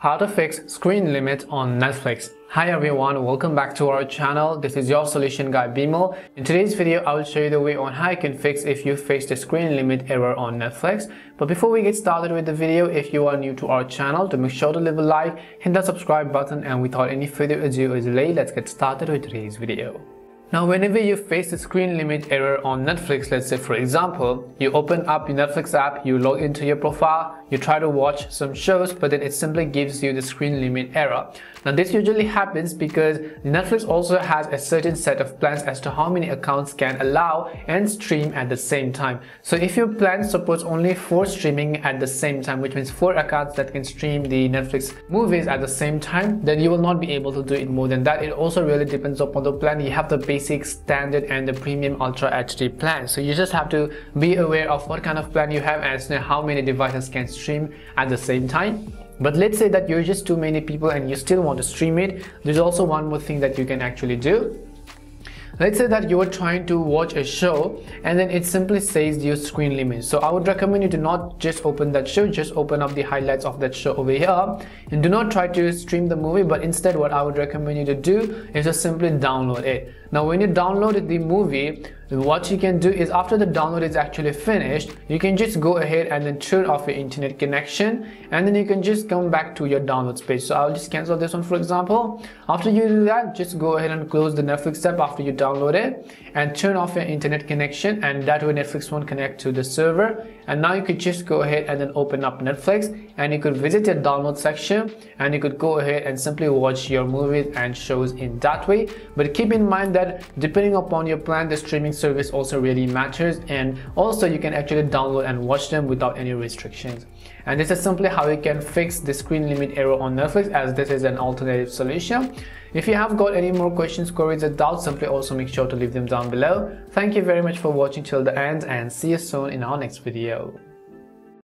How to fix screen limit on Netflix. Hi everyone, welcome back to our channel. This is your solution guy Bimal. In today's video, I will show you the way on how you can fix if you face the screen limit error on Netflix. But before we get started with the video, if you are new to our channel, to make sure to leave a like, hit that subscribe button and without any further ado or delay, let's get started with today's video. Now, whenever you face a screen limit error on Netflix, let's say for example, you open up your Netflix app, you log into your profile, you try to watch some shows, but then it simply gives you the screen limit error. Now, this usually happens because Netflix also has a certain set of plans as to how many accounts can allow and stream at the same time. So if your plan supports only four streaming at the same time, which means four accounts that can stream the Netflix movies at the same time, then you will not be able to do it more than that. It also really depends upon the plan. You have to the basic, standard, and the premium ultra HD plan. So you just have to be aware of what kind of plan you have and how many devices can stream at the same time. But let's say that you're just too many people and you still want to stream it. There's also one more thing that you can actually do. Let's say that you are trying to watch a show and then it simply says your screen limit. So I would recommend you to not just open that show, just open up the highlights of that show over here and do not try to stream the movie but instead what I would recommend you to do is just simply download it. Now when you download the movie, what you can do is after the download is actually finished you can just go ahead and then turn off your internet connection and then you can just come back to your downloads page so i'll just cancel this one for example. After you do that just go ahead and close the netflix app after you download it and turn off your internet connection and that way netflix won't connect to the server. And now you could just go ahead and then open up netflix and you could visit your download section and you could go ahead and simply watch your movies and shows in that way. But keep in mind that depending upon your plan the streaming service also really matters. And also you can actually download and watch them without any restrictions. And this is simply how you can fix the screen limit error on Netflix as this is an alternative solution. If you have got any more questions queries or doubts simply also make sure to leave them down below. Thank you very much for watching till the end and see you soon in our next video